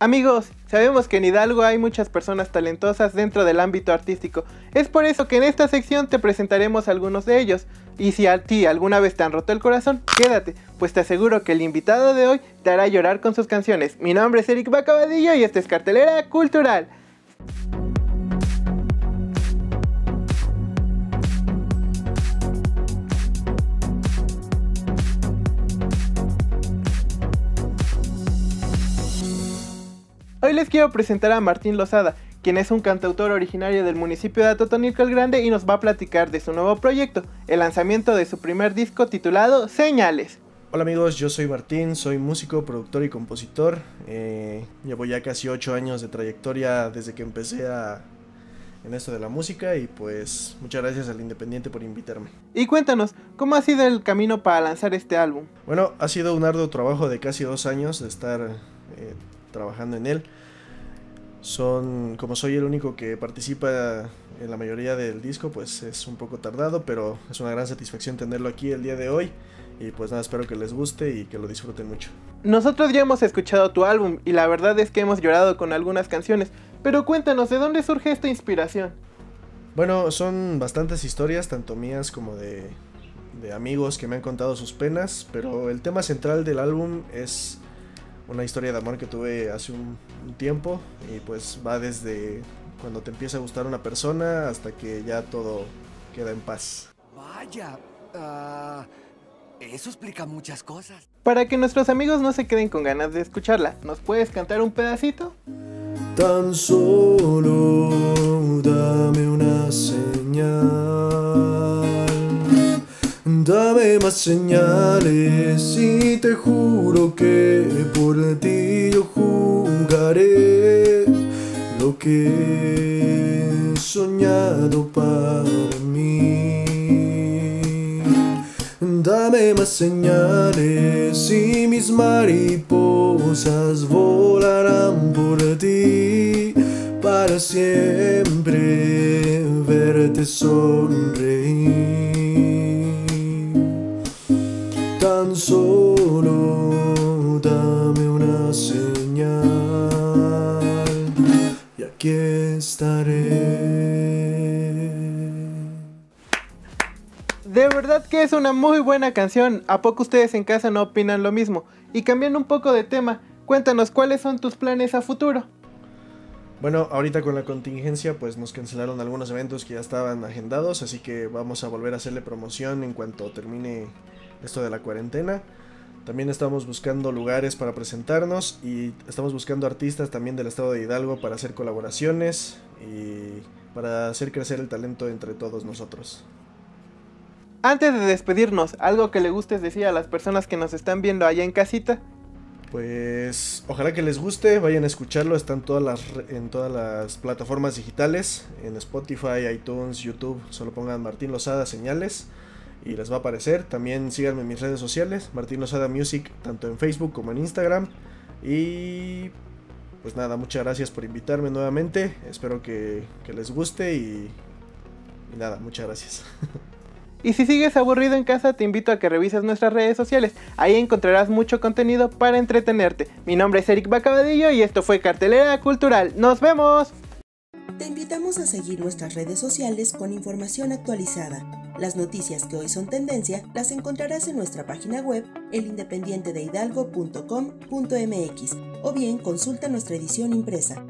Amigos, sabemos que en Hidalgo hay muchas personas talentosas dentro del ámbito artístico. Es por eso que en esta sección te presentaremos algunos de ellos. Y si a ti alguna vez te han roto el corazón, quédate, pues te aseguro que el invitado de hoy te hará llorar con sus canciones. Mi nombre es Eric Bacabadillo y esta es Cartelera Cultural. Hoy les quiero presentar a Martín Lozada, quien es un cantautor originario del municipio de Atotonilco el Grande y nos va a platicar de su nuevo proyecto, el lanzamiento de su primer disco titulado Señales. Hola amigos, yo soy Martín, soy músico, productor y compositor. Eh, llevo ya casi 8 años de trayectoria desde que empecé a, en esto de la música y pues muchas gracias al Independiente por invitarme. Y cuéntanos, ¿cómo ha sido el camino para lanzar este álbum? Bueno, ha sido un arduo trabajo de casi dos años de estar eh, trabajando en él. Son, como soy el único que participa en la mayoría del disco, pues es un poco tardado, pero es una gran satisfacción tenerlo aquí el día de hoy. Y pues nada, espero que les guste y que lo disfruten mucho. Nosotros ya hemos escuchado tu álbum y la verdad es que hemos llorado con algunas canciones, pero cuéntanos, ¿de dónde surge esta inspiración? Bueno, son bastantes historias, tanto mías como de, de amigos que me han contado sus penas, pero el tema central del álbum es una historia de amor que tuve hace un, tiempo y pues va desde cuando te empieza a gustar una persona hasta que ya todo queda en paz. Vaya, uh, eso explica muchas cosas. Para que nuestros amigos no se queden con ganas de escucharla, ¿nos puedes cantar un pedacito? Tan solo dame una Dame más señales y te juro que por ti yo jugaré lo que he soñado para mí. Dame más señales y mis mariposas volarán por ti para siempre verte sonreír. Tan solo dame una señal y aquí estaré. De verdad que es una muy buena canción. ¿A poco ustedes en casa no opinan lo mismo? Y cambiando un poco de tema, cuéntanos cuáles son tus planes a futuro. Bueno, ahorita con la contingencia pues nos cancelaron algunos eventos que ya estaban agendados, así que vamos a volver a hacerle promoción en cuanto termine esto de la cuarentena. También estamos buscando lugares para presentarnos y estamos buscando artistas también del estado de Hidalgo para hacer colaboraciones y para hacer crecer el talento entre todos nosotros. Antes de despedirnos, algo que le guste decir a las personas que nos están viendo allá en casita. Pues ojalá que les guste, vayan a escucharlo, están todas las, en todas las plataformas digitales, en Spotify, iTunes, YouTube, solo pongan Martín Lozada Señales y les va a aparecer. También síganme en mis redes sociales, Martín Lozada Music, tanto en Facebook como en Instagram. Y pues nada, muchas gracias por invitarme nuevamente. Espero que, les guste y, y nada, muchas gracias. Y si sigues aburrido en casa, te invito a que revises nuestras redes sociales. Ahí encontrarás mucho contenido para entretenerte. Mi nombre es Eric Bacabadillo y esto fue Cartelera Cultural. ¡Nos vemos! Te invitamos a seguir nuestras redes sociales con información actualizada. Las noticias que hoy son tendencia las encontrarás en nuestra página web elindependientedehidalgo.com.mx o bien consulta nuestra edición impresa